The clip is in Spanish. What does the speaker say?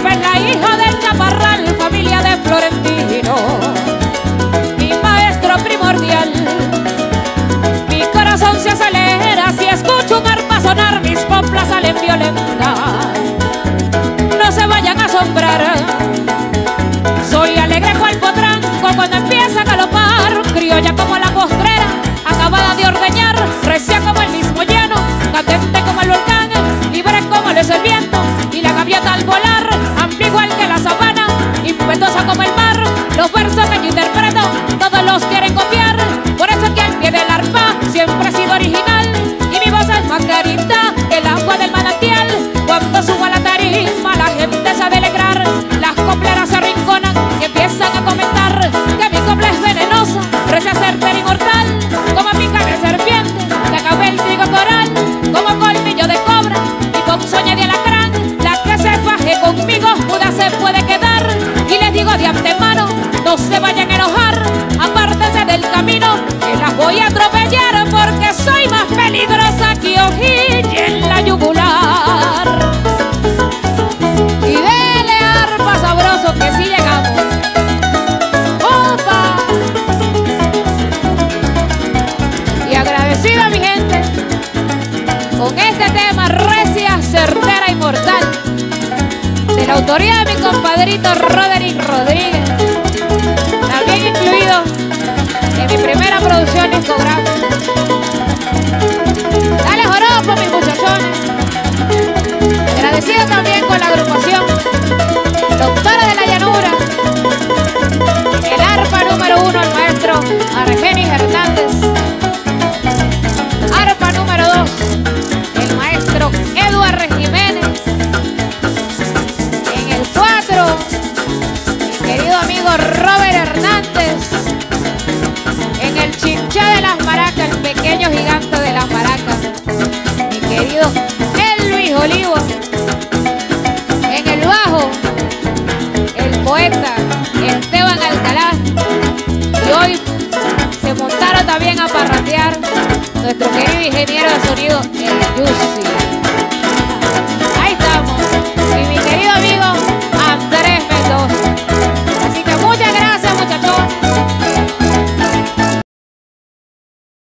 profeta, hijo de No se vayan a enojar, apártense del camino, que las voy a atropellar porque soy más peligrosa que Ojilla en la yugular. Y dele arpa sabroso que si sí llegamos. ¡Opa! Y agradecida a mi gente con este tema recia, certera y mortal de la autoría de mi compadrito Roderick Rodríguez también incluido en mi primera producción discográfica. Dale joropo, mis muchachones. Agradecido también con la agrupación Doctora de la Llanura, el arpa número uno, el maestro el Luis Olivo. En el bajo, el poeta Esteban Alcalá. Y hoy se montaron también a parrandear nuestro querido ingeniero de sonido, el Yusi.